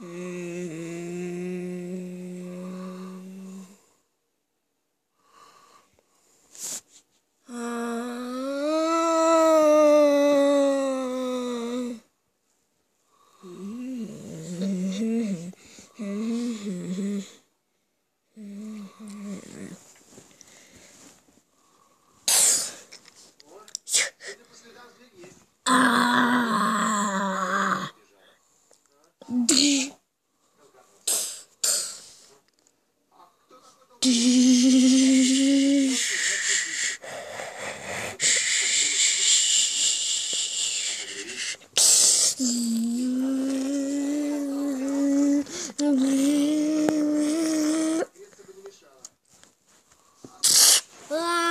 嗯啊啊！Ah!